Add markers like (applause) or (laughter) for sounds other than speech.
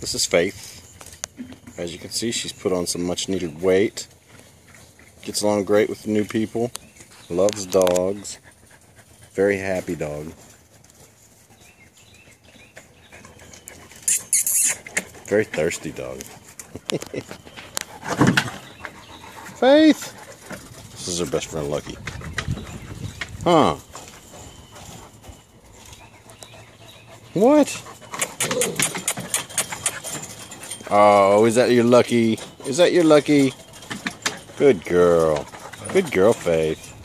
This is Faith. As you can see, she's put on some much needed weight. Gets along great with new people. Loves dogs. Very happy dog. Very thirsty dog. (laughs) Faith! This is her best friend, Lucky. Huh. What? Oh, is that your lucky? Is that your lucky? Good girl. Good girl, Faith.